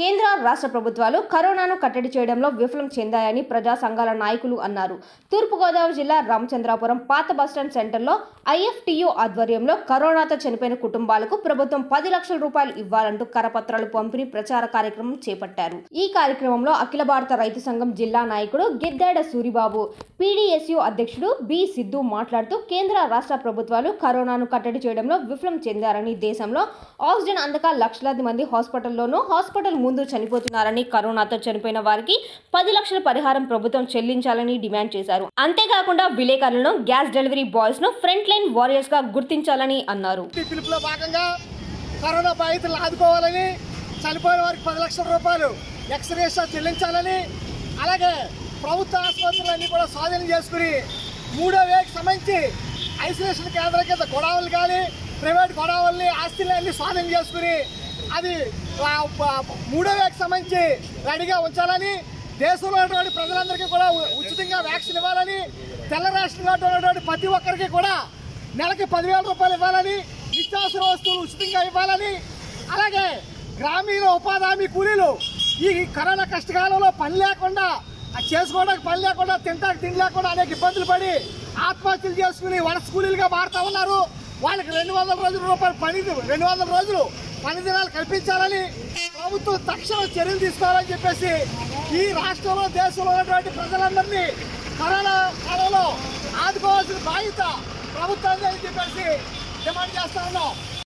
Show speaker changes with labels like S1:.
S1: కేంద్ర రాష్ట్ర ప్రభుత్వాలు కరోనాను కట్టడి చేయడంలో విఫలం చెందాయని ప్రజా సంఘాల నాయకులు అన్నారు. తూర్పుగోదావరి జిల్లా రామచంద్రాపురం పాత బస్టాండ్ సెంటర్లో ఐఎఫ్టీయూ ఆధ్వర్యంలో కరోనాతో చనిపోయిన కుటుంబాలకు ప్రభుత్వం పది లక్షల రూపాయలు ఇవ్వాలంటూ కరపత్రాలు పంపిణీ ప్రచార కార్యక్రమం చేపట్టారు. ఈ కార్యక్రమంలో అఖిల భారత రైతు సంఘం జిల్లా నాయకుడు గిద్దాడ సూరిబాబు పీడీఎస్యు అధ్యక్షుడు బి సిద్ధు మాట్లాడుతూ కేంద్ర రాష్ట్ర ప్రభుత్వాలు కరోనాను కట్టడి చేయడంలో విఫలం చెందారని దేశంలో ఆక్సిజన్ అందక లక్షలాది మంది హాస్పిటల్లోనూ హాస్పిటల్ ముందు చనిపోతున్నారని కరోనాతో చనిపోయిన వారికి పది లక్షల పరిహారం ప్రభుత్వం చెల్లించాలని డిమాండ్ చేశారు. అంతేకాకుండా విలేకరులను గ్యాస్ డెలివరీ బాయ్స్ను ఫ్రంట్ లైన్ వారియర్స్గా గుర్తించాలని అన్నారు.
S2: పిలుపులో భాగంగా కరోనా బాధితులను ఆదుకోవాలని చనిపోయిన వారికి పది లక్షల రూపాయలు ఎక్స్రేషా చెల్లించాలని అలాగే ప్రభుత్వ ఆసుపత్రులన్నీ కూడా స్వాధీనం చేసుకుని మూడో వేకి సంబంధించి ఐసోలేషన్ కేంద్రం కింద గొడవలు కానీ ప్రైవేట్ గొడవల్ని ఆస్తులన్నీ స్వాధీనం చేసుకుని అది మూడో వేకి సంబంధించి రెడీగా ఉంచాలని దేశంలో ఉన్నటువంటి ప్రజలందరికీ కూడా ఉచితంగా వ్యాక్సిన్ ఇవ్వాలని తెల్ల రేషన్ కార్డు ఉన్నటువంటి ప్రతి ఒక్కరికి కూడా నెలకి పదివేల రూపాయలు ఇవ్వాలని నిత్యావసర వస్తువులు ఉచితంగా ఇవ్వాలని అలాగే గ్రామీణ ఉపాధి హామీ కూలీలు ఈ కరోనా కష్టకాలంలో పని లేకుండా చేసుకోవడానికి పని లేకుండా తింటానికి తిండి లేకుండా అనేక ఇబ్బందులు పడి ఆత్మహత్యలు చేసుకుని వాళ్ళ కూలీలుగా మారుతా ఉన్నారు. వాళ్ళకి రెండు వందల రోజుల రూపాయలు పని రెండు వందల రోజులు పని దినాలు కల్పించాలని ప్రభుత్వం తక్షణ చర్యలు తీసుకోవాలని చెప్పేసి ఈ రాష్ట్రంలో దేశంలో ఉన్నటువంటి ప్రజలందరినీ కరోనా కాలంలో ఆదుకోవాల్సిన బాధ్యత ప్రభుత్వాన్ని అని చెప్పేసి డిమాండ్ చేస్తా ఉన్నాం.